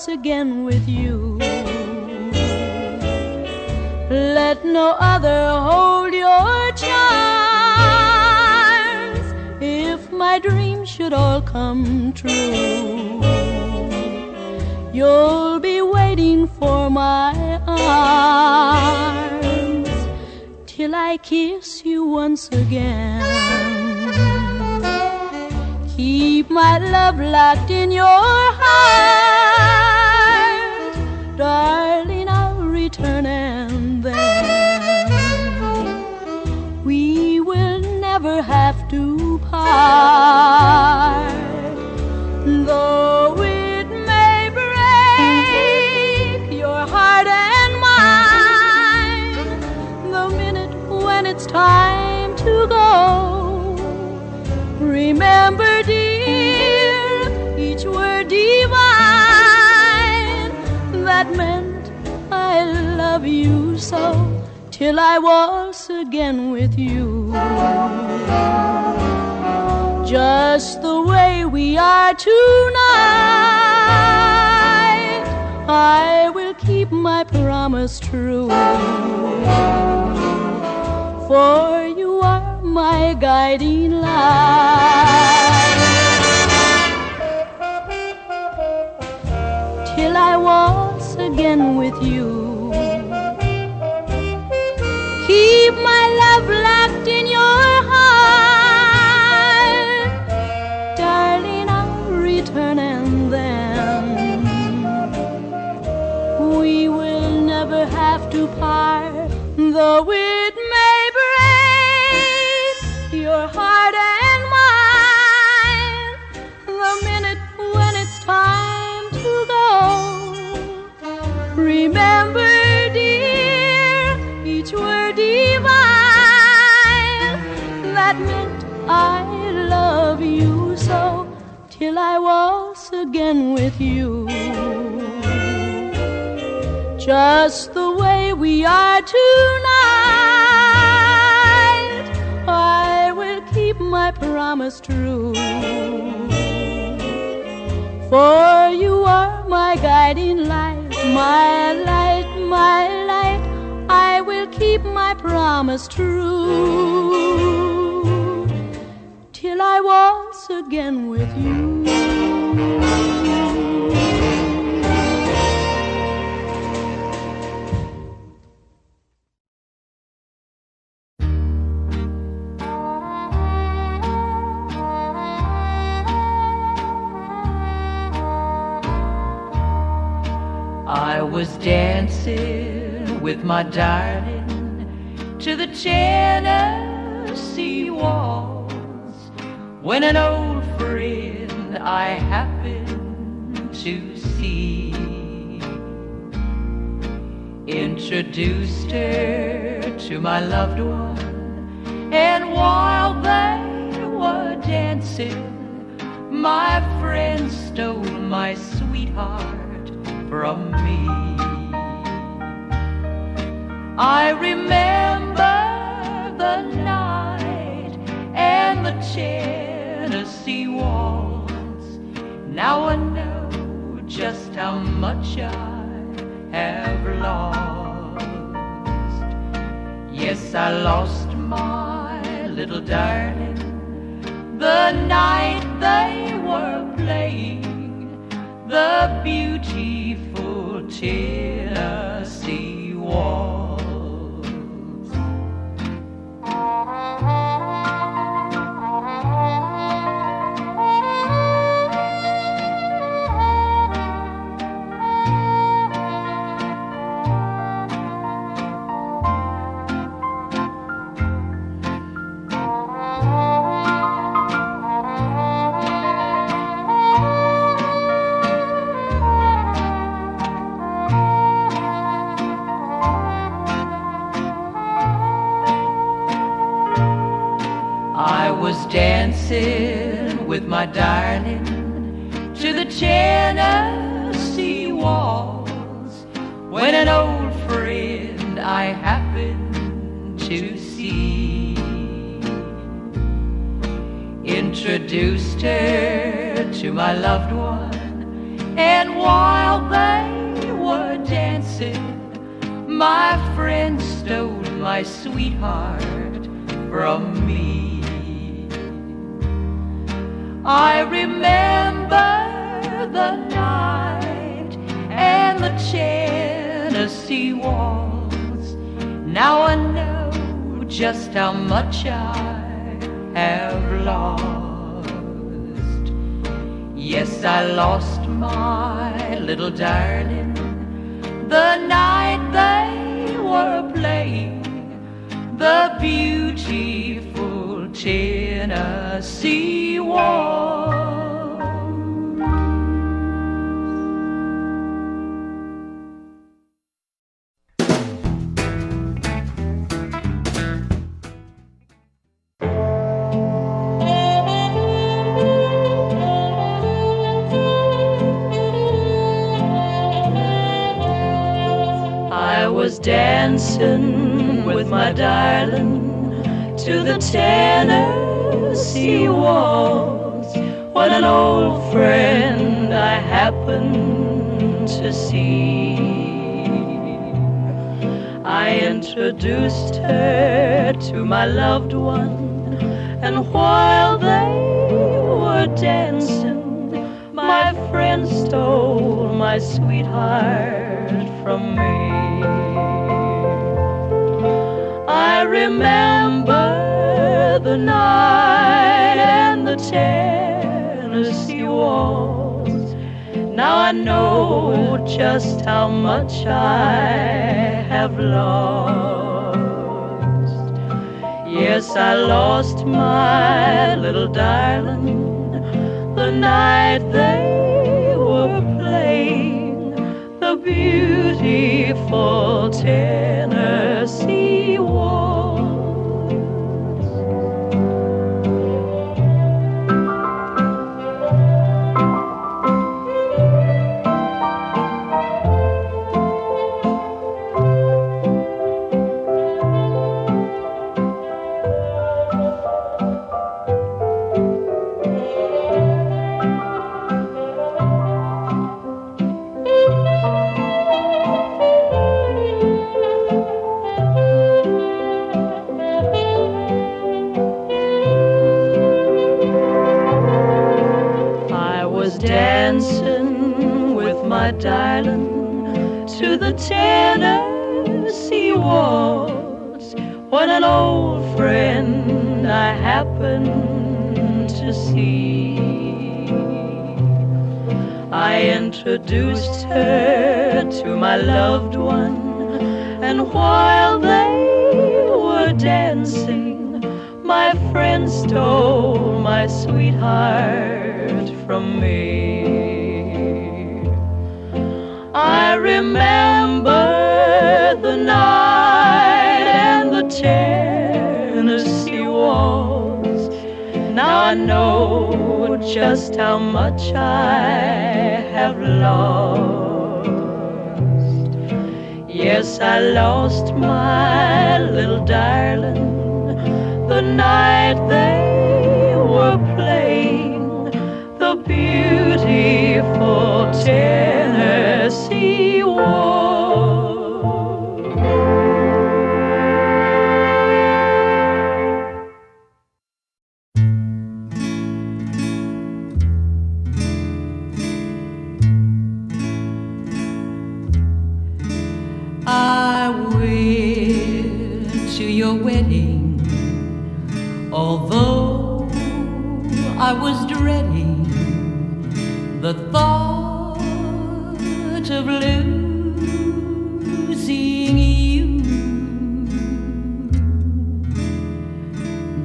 waltz again with you. Let no other hold your charms if my dreams should all come true. You'll be waiting for my arms till I kiss you once again. Keep my love locked in your heart, darling. I'll return and then we will never have to part. That meant I love you so till I waltz again with you. Just the way we are tonight, I will keep my promise true. For you are my guiding light. I waltz again with you. Just the way we are tonight, I will keep my promise true. For you are my guiding light, my light, my light. I will keep my promise true till I waltz again with you. With my darling to the Tennessee waltz when an old friend I happened to see introduced her to my loved one, and while they were dancing, my friend stole my sweetheart from me. I remember my darling to the Tennessee waltz when an old friend I happened to see introduced her to my loved one, And while they were dancing, my friend stole my sweetheart from me. I remember the night and the Tennessee waltz. Now I know just how much I have lost. Yes, I lost my little darling the night they were playing the beautiful Tennessee waltz. I was dancing with my darling to the Tennessee waltz when an old friend I happened to see. I introduced her to my loved one, and while they were dancing, my friend stole my sweetheart from me. I remember the night and the Tennessee waltz. Now I know just how much I have lost. Yes, I lost my little darling the night they were playing the beautiful Tennessee I introduced her to my loved one, and while they were dancing, my friend stole my sweetheart from me. I remember I know just how much I have lost. Yes, I lost my little darling the night they were playing the beautiful Tennessee to your wedding, although I was dreading the thought of losing you.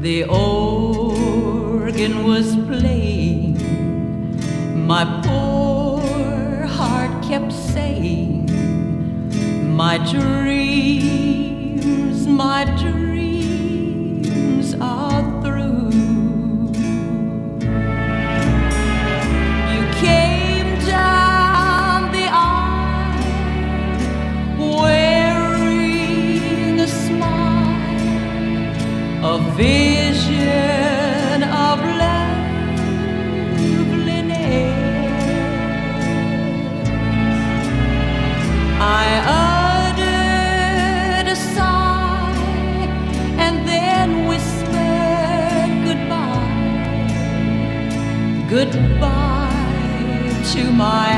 The organ was playing, my poor heart kept saying, My dreams, my dreams are through. You came down the aisle wearing a smile, a vision Goodbye to my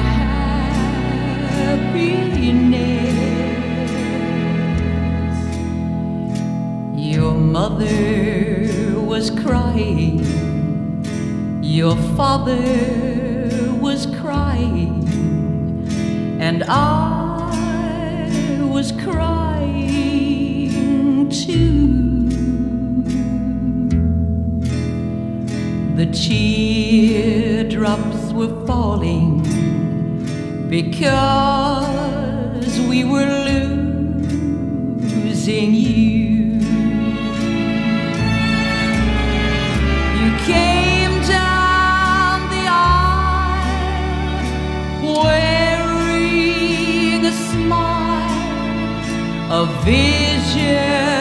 happiness. Your mother was crying, your father was crying, and I was crying too. The teardrops were falling because we were losing you. You came down the aisle wearing a smile, a vision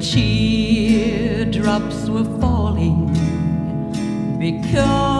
teardrops were falling because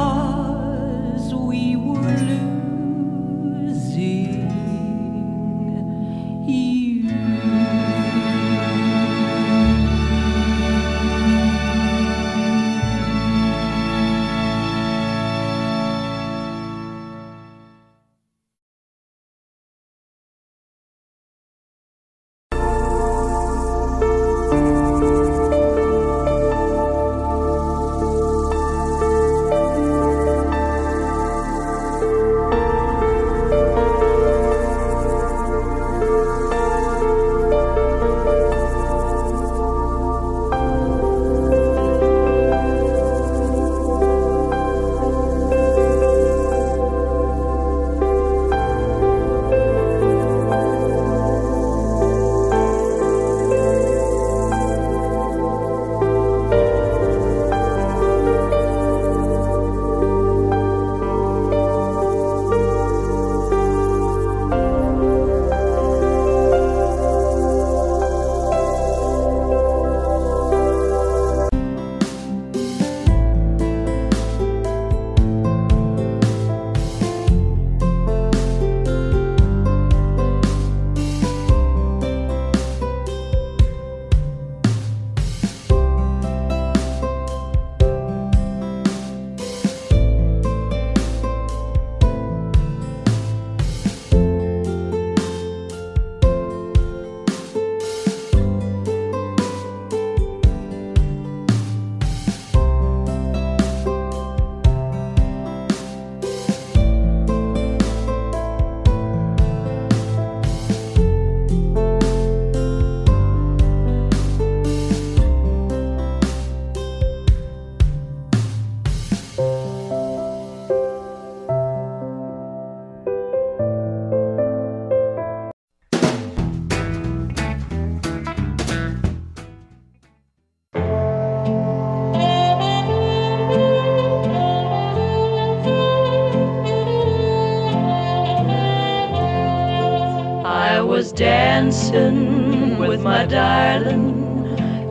dancing with my darling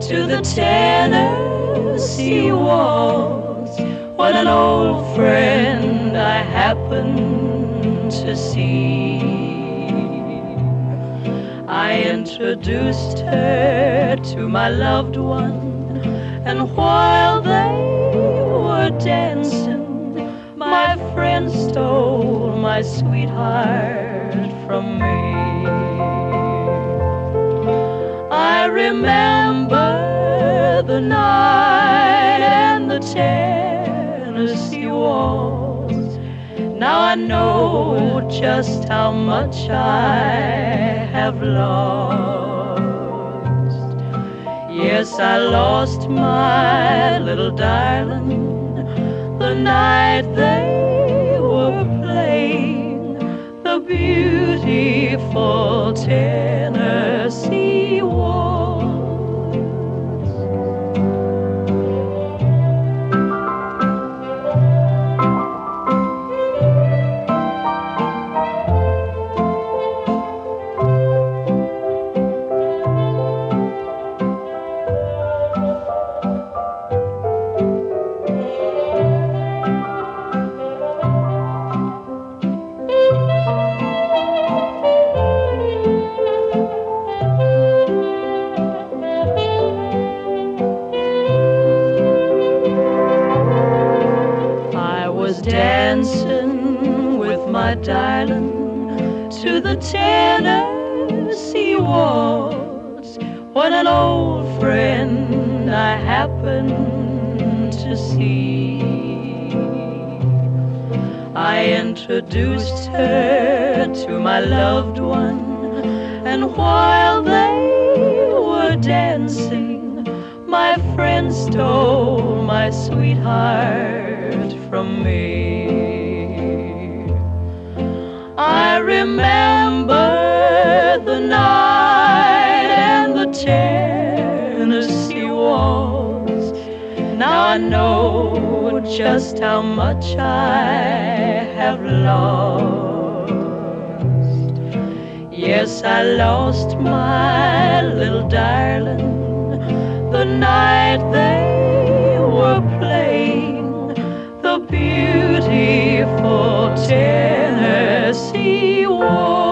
to the Tennessee waltz when an old friend I happened to see. I introduced her to my loved one, and while they were dancing, my friend stole my sweetheart from me. Remember the night and the Tennessee waltz. Now I know just how much I have lost. Yes, I lost my little darling the night they were playing the beautiful Tennessee waltz. Tennessee when an old friend I happened to see. I introduced her to my loved one, and while they were dancing, my friend stole my sweetheart from me. I remember I know just how much I have lost. Yes, I lost my little darling the night they were playing the beautiful Tennessee War.